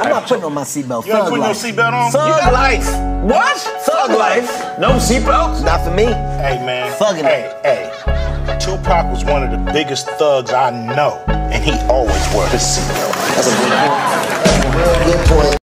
I'm not putting on my seatbelt. You ain't putting your seatbelt on? Thug You got- life. What? Thug life. No seatbelts? Not for me. Hey man. Thugging hey, hey. Tupac was one of the biggest thugs I know, and he always wore his seatbelt.